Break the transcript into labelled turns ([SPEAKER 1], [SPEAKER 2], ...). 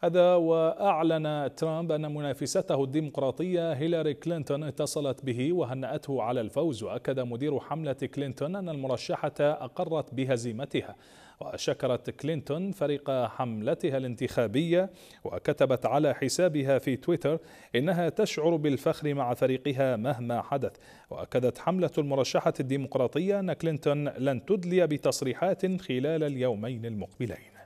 [SPEAKER 1] هذا وأعلن ترامب أن منافسته الديمقراطية هيلاري كلينتون اتصلت به وهنأته على الفوز وأكد مدير حملة كلينتون أن المرشحة أقرت بهزيمتها. وشكرت كلينتون فريق حملتها الانتخابية وكتبت على حسابها في تويتر إنها تشعر بالفخر مع فريقها مهما حدث. وأكدت حملة المرشحة الديمقراطية أن كلينتون لن تدلي بتصريحات خلال اليومين المقبلين.